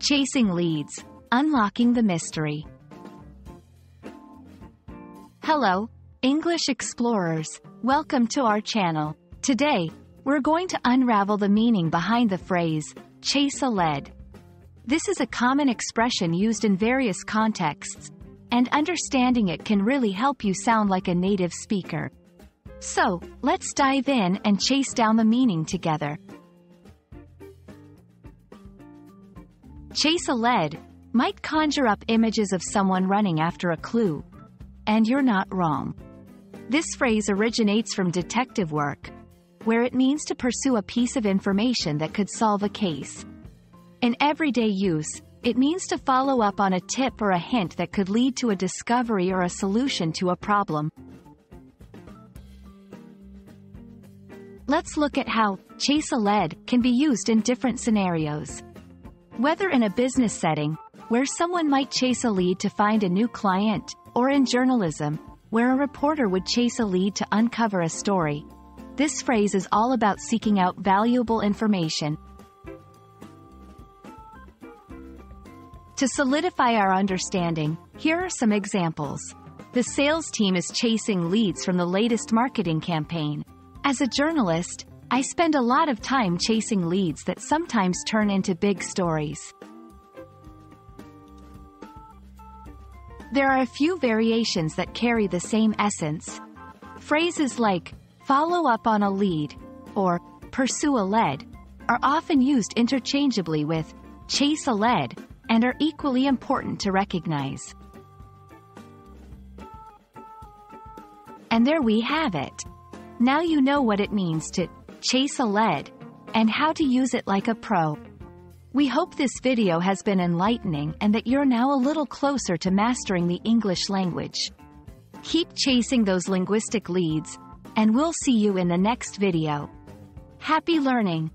Chasing leads, unlocking the mystery. Hello, English explorers. Welcome to our channel. Today, we're going to unravel the meaning behind the phrase, chase a lead. This is a common expression used in various contexts, and understanding it can really help you sound like a native speaker. So, let's dive in and chase down the meaning together. Chase a lead might conjure up images of someone running after a clue. And you're not wrong. This phrase originates from detective work, where it means to pursue a piece of information that could solve a case. In everyday use, it means to follow up on a tip or a hint that could lead to a discovery or a solution to a problem. Let's look at how chase a lead can be used in different scenarios. Whether in a business setting, where someone might chase a lead to find a new client, or in journalism, where a reporter would chase a lead to uncover a story, this phrase is all about seeking out valuable information. To solidify our understanding, here are some examples. The sales team is chasing leads from the latest marketing campaign. As a journalist, I spend a lot of time chasing leads that sometimes turn into big stories. There are a few variations that carry the same essence. Phrases like, follow up on a lead, or pursue a lead, are often used interchangeably with chase a lead and are equally important to recognize. And there we have it. Now you know what it means to chase a lead, and how to use it like a pro. We hope this video has been enlightening and that you're now a little closer to mastering the English language. Keep chasing those linguistic leads, and we'll see you in the next video. Happy learning!